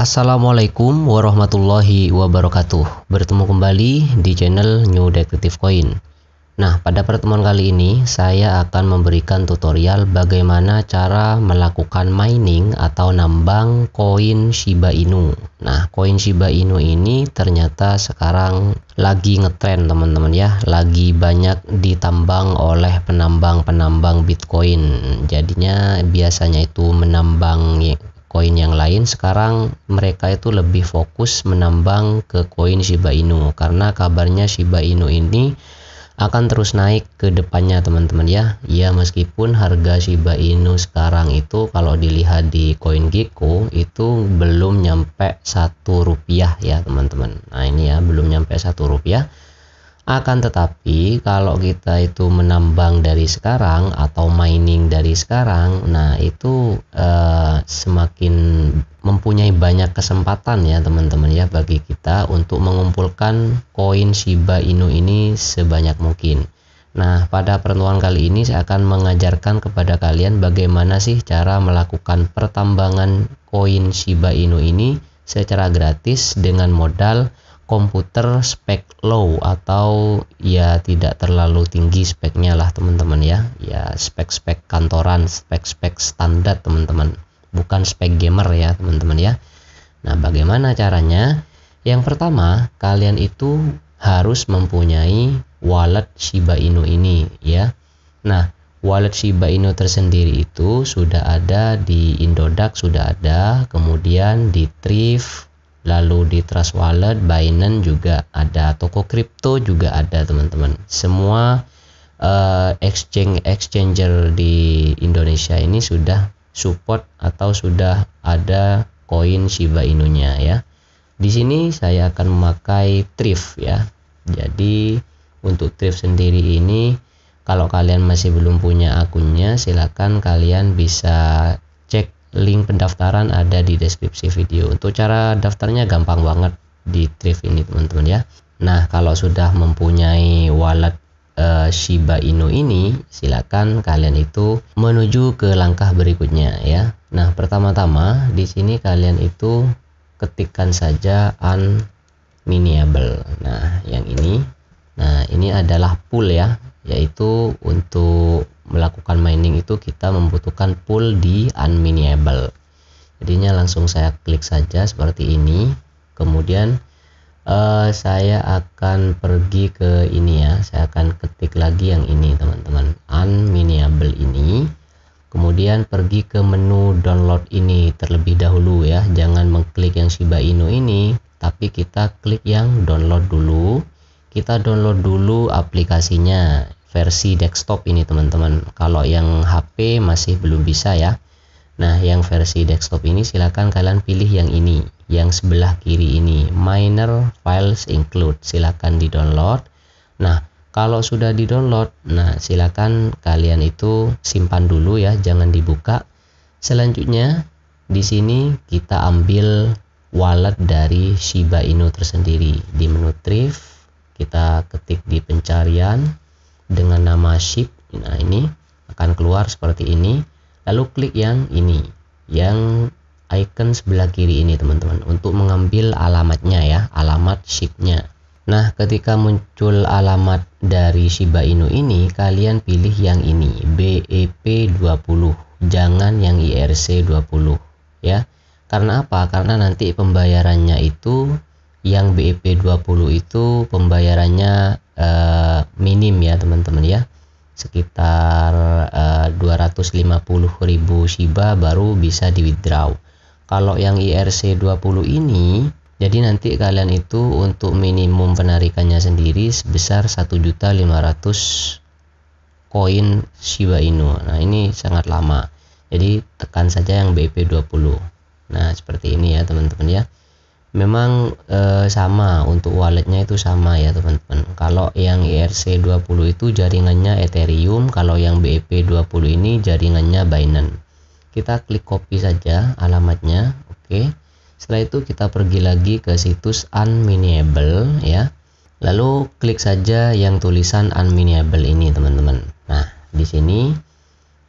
Assalamualaikum warahmatullahi wabarakatuh. Bertemu kembali di channel New Detective Coin. Nah pada pertemuan kali ini saya akan memberikan tutorial bagaimana cara melakukan mining atau nambang koin Shiba Inu. Nah koin Shiba Inu ini ternyata sekarang lagi ngetrend teman-teman ya. Lagi banyak ditambang oleh penambang-penambang Bitcoin. Jadinya biasanya itu menambang koin yang lain sekarang mereka itu lebih fokus menambang ke koin Shiba Inu karena kabarnya Shiba Inu ini akan terus naik ke depannya teman-teman ya. Ya meskipun harga Shiba Inu sekarang itu kalau dilihat di koin Gecko itu belum nyampe satu rupiah ya teman-teman. Nah ini ya belum nyampe satu rupiah akan tetapi kalau kita itu menambang dari sekarang atau mining dari sekarang nah itu uh, semakin mempunyai banyak kesempatan ya teman-teman ya bagi kita untuk mengumpulkan koin Shiba Inu ini sebanyak mungkin. Nah, pada pertemuan kali ini saya akan mengajarkan kepada kalian bagaimana sih cara melakukan pertambangan koin Shiba Inu ini secara gratis dengan modal komputer spek low atau ya tidak terlalu tinggi speknya lah teman-teman ya. Ya spek-spek kantoran spek-spek standar teman-teman. Bukan spek gamer ya teman-teman ya. Nah bagaimana caranya? Yang pertama kalian itu harus mempunyai wallet Shiba Inu ini ya. Nah wallet Shiba Inu tersendiri itu sudah ada di Indodax sudah ada. Kemudian di Thrift lalu di Trust Wallet, Binance juga ada, toko kripto juga ada teman-teman. Semua uh, exchange exchanger di Indonesia ini sudah support atau sudah ada koin Shiba Inu-nya ya. Di sini saya akan memakai Thrift ya. Jadi untuk Thrift sendiri ini kalau kalian masih belum punya akunnya silakan kalian bisa link pendaftaran ada di deskripsi video. Untuk cara daftarnya gampang banget di Thrift ini teman-teman ya. Nah kalau sudah mempunyai wallet uh, Shiba Inu ini silakan kalian itu menuju ke langkah berikutnya ya. Nah pertama-tama di sini kalian itu ketikkan saja unminiable nah yang ini nah ini adalah pool ya yaitu untuk melakukan mining itu kita membutuhkan pool di unminiable jadinya langsung saya klik saja seperti ini. Kemudian uh, saya akan pergi ke ini ya. Saya akan ketik lagi yang ini teman-teman. Unminiable ini. Kemudian pergi ke menu download ini terlebih dahulu ya. Jangan mengklik yang Shiba Inu ini tapi kita klik yang download dulu kita download dulu aplikasinya versi desktop ini teman-teman. Kalau yang HP masih belum bisa ya. Nah yang versi desktop ini silahkan kalian pilih yang ini yang sebelah kiri ini. Minor files include silahkan di download nah kalau sudah di download nah silahkan kalian itu simpan dulu ya jangan dibuka. Selanjutnya di sini kita ambil wallet dari Shiba Inu tersendiri. Di menu Thrift kita ketik di pencarian dengan nama ship. Nah ini akan keluar seperti ini. Lalu klik yang ini yang icon sebelah kiri ini teman-teman untuk mengambil alamatnya ya alamat shipnya. Nah ketika muncul alamat dari Shiba Inu ini kalian pilih yang ini BEP 20 jangan yang IRC 20 ya. Karena apa? Karena nanti pembayarannya itu yang BEP 20 itu pembayarannya uh, minim ya teman-teman ya. Sekitar uh, 250.000 Shiba baru bisa di withdraw kalau yang IRC 20 ini jadi nanti kalian itu untuk minimum penarikannya sendiri sebesar 1.500 koin Shiba Inu. Nah ini sangat lama. Jadi tekan saja yang BEP 20 nah seperti ini ya teman-teman ya memang e, sama untuk walletnya itu sama ya teman-teman. Kalau yang ERC 20 itu jaringannya Ethereum kalau yang BEP 20 ini jaringannya Binance. Kita klik copy saja alamatnya oke. Setelah itu kita pergi lagi ke situs unminiable ya. Lalu klik saja yang tulisan unminiable ini teman-teman. Nah di sini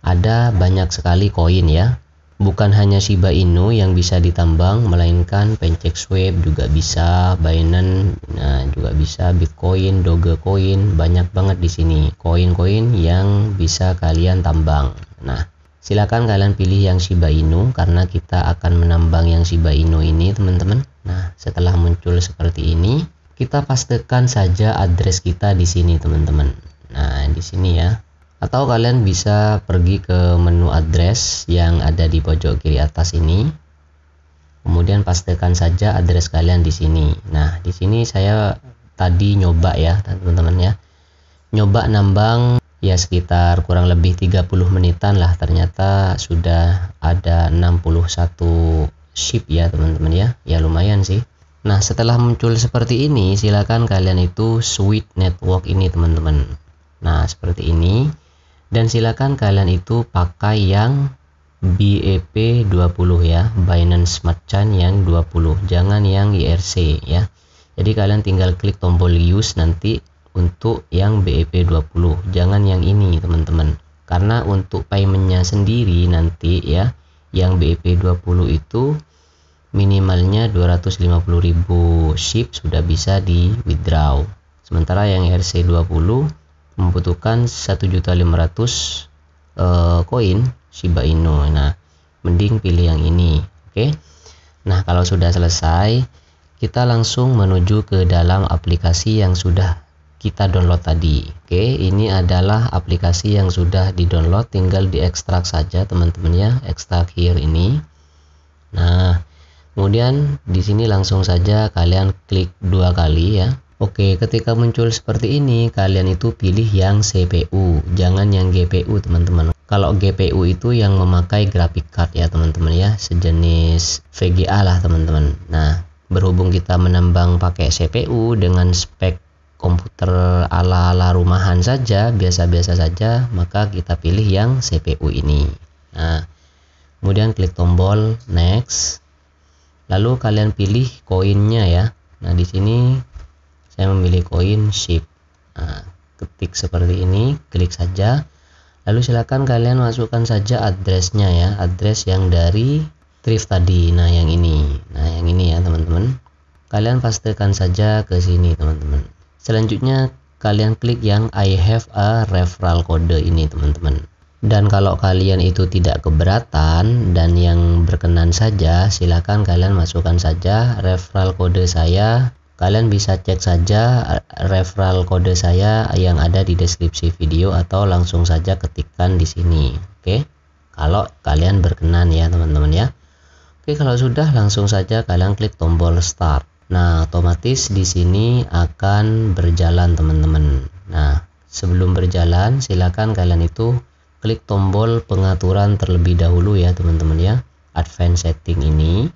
ada banyak sekali koin ya bukan hanya Shiba Inu yang bisa ditambang melainkan PancakeSwap juga bisa Binance nah juga bisa Bitcoin Dogecoin banyak banget di sini. Koin-koin yang bisa kalian tambang. Nah silakan kalian pilih yang Shiba Inu karena kita akan menambang yang Shiba Inu ini teman-teman. Nah setelah muncul seperti ini kita pastikan saja address kita di sini teman-teman. Nah di sini ya atau kalian bisa pergi ke menu address yang ada di pojok kiri atas ini. Kemudian pastikan saja address kalian di sini. Nah di sini saya tadi nyoba ya teman-teman ya. Nyoba nambang ya sekitar kurang lebih 30 menitan lah. Ternyata sudah ada 61 ship ya teman-teman ya. Ya lumayan sih. Nah setelah muncul seperti ini silakan kalian itu switch network ini teman-teman. Nah seperti ini dan silakan kalian itu pakai yang BEP 20 ya Binance Smart Chain yang 20 jangan yang IRC ya. Jadi kalian tinggal klik tombol use nanti untuk yang BEP 20 jangan yang ini teman-teman. Karena untuk paymentnya sendiri nanti ya yang BEP 20 itu minimalnya 250.000 ship sudah bisa di withdraw sementara yang IRC 20 membutuhkan 1.500 uh, koin Shiba Inu nah mending pilih yang ini oke okay? nah kalau sudah selesai kita langsung menuju ke dalam aplikasi yang sudah kita download tadi oke okay? ini adalah aplikasi yang sudah di download tinggal diekstrak saja teman-teman ya ekstrak here ini nah kemudian di sini langsung saja kalian klik dua kali ya Oke, ketika muncul seperti ini, kalian itu pilih yang CPU, jangan yang GPU, teman-teman. Kalau GPU itu yang memakai graphic card ya, teman-teman ya, sejenis VGA lah, teman-teman. Nah, berhubung kita menambang pakai CPU dengan spek komputer ala-ala rumahan saja, biasa-biasa saja, maka kita pilih yang CPU ini. Nah, kemudian klik tombol next. Lalu kalian pilih koinnya ya. Nah, di sini saya memilih koin ship nah, ketik seperti ini klik saja. Lalu silakan kalian masukkan saja addressnya ya address yang dari thrift tadi. Nah yang ini. Nah yang ini ya teman-teman. Kalian pastikan saja ke sini teman-teman. Selanjutnya kalian klik yang I have a referral code ini teman-teman. Dan kalau kalian itu tidak keberatan dan yang berkenan saja silakan kalian masukkan saja referral kode saya Kalian bisa cek saja referral kode saya yang ada di deskripsi video atau langsung saja ketikkan di sini. Oke. Kalau kalian berkenan ya, teman-teman ya. Oke, kalau sudah langsung saja kalian klik tombol start. Nah, otomatis di sini akan berjalan, teman-teman. Nah, sebelum berjalan silakan kalian itu klik tombol pengaturan terlebih dahulu ya, teman-teman ya. Advanced setting ini.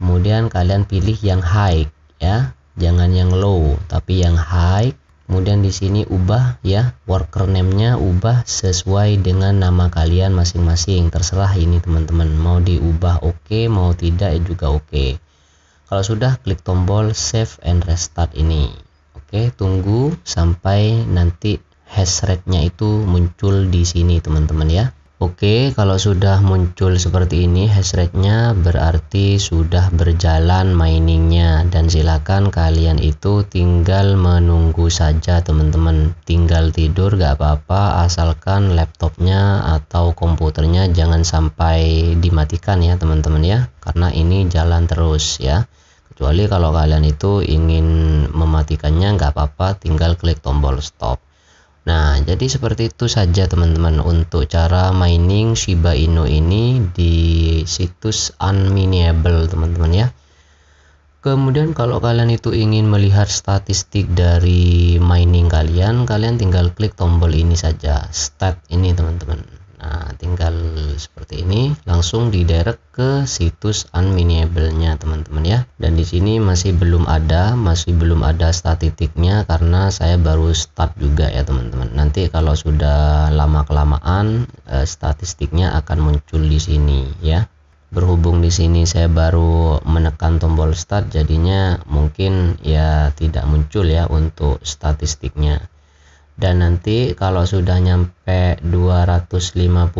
Kemudian kalian pilih yang high ya. Jangan yang low tapi yang high. Kemudian di sini ubah ya. Worker name-nya ubah sesuai dengan nama kalian masing-masing. Terserah ini teman-teman mau diubah oke okay, mau tidak juga oke. Okay. kalau sudah klik tombol save and restart ini. Oke okay, tunggu sampai nanti hash rate-nya itu muncul di sini teman-teman ya Oke, kalau sudah muncul seperti ini hash rate-nya berarti sudah berjalan miningnya dan silakan kalian itu tinggal menunggu saja teman-teman. Tinggal tidur gak apa-apa asalkan laptopnya atau komputernya jangan sampai dimatikan ya teman-teman ya. Karena ini jalan terus ya. Kecuali kalau kalian itu ingin mematikannya gak apa-apa tinggal klik tombol stop. Nah, jadi seperti itu saja teman-teman untuk cara mining Shiba Inu ini di situs Unminiable teman-teman ya. Kemudian kalau kalian itu ingin melihat statistik dari mining kalian, kalian tinggal klik tombol ini saja, stat ini teman-teman. Nah, tinggal seperti ini langsung didirect ke situs unminiable-nya teman-teman ya. Dan di sini masih belum ada, masih belum ada statistiknya karena saya baru start juga ya teman-teman. Nanti kalau sudah lama kelamaan eh, statistiknya akan muncul di sini ya. Berhubung di sini saya baru menekan tombol start jadinya mungkin ya tidak muncul ya untuk statistiknya dan nanti kalau sudah nyampe 250.000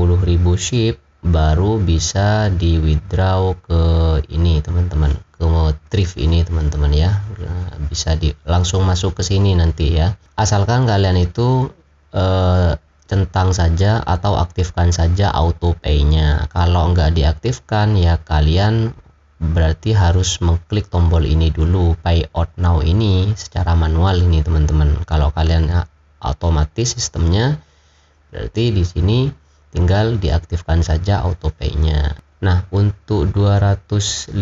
ship baru bisa di withdraw ke ini teman-teman. Ke thrift ini teman-teman ya. Bisa di langsung masuk ke sini nanti ya. Asalkan kalian itu eh, centang saja atau aktifkan saja auto pay nya kalau nggak diaktifkan ya kalian berarti harus mengklik tombol ini dulu pay out now ini secara manual ini teman-teman. Kalau kalian otomatis sistemnya. Berarti di sini tinggal diaktifkan saja autopay-nya. Nah untuk 250.000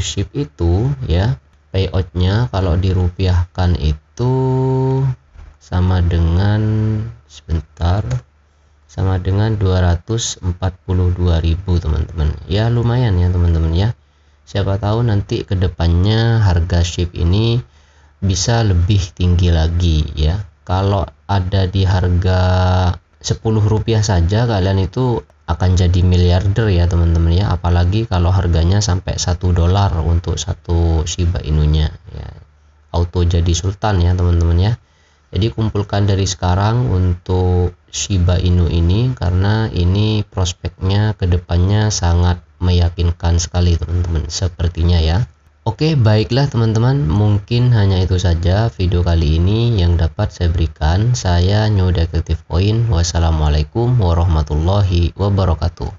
ship itu ya payoutnya kalau dirupiahkan itu sama dengan sebentar sama dengan 242.000 teman-teman. Ya lumayan ya teman-teman ya. Siapa tahu nanti ke depannya harga ship ini bisa lebih tinggi lagi ya. Kalau ada di harga 10 rupiah saja kalian itu akan jadi miliarder ya teman-teman ya. Apalagi kalau harganya sampai satu dolar untuk satu Shiba Inunya ya. Auto jadi sultan ya teman-teman ya. Jadi kumpulkan dari sekarang untuk Shiba Inu ini karena ini prospeknya ke depannya sangat meyakinkan sekali teman-teman sepertinya ya Oke baiklah teman-teman. Mungkin hanya itu saja video kali ini yang dapat saya berikan. Saya New Detective Coin wassalamualaikum warahmatullahi wabarakatuh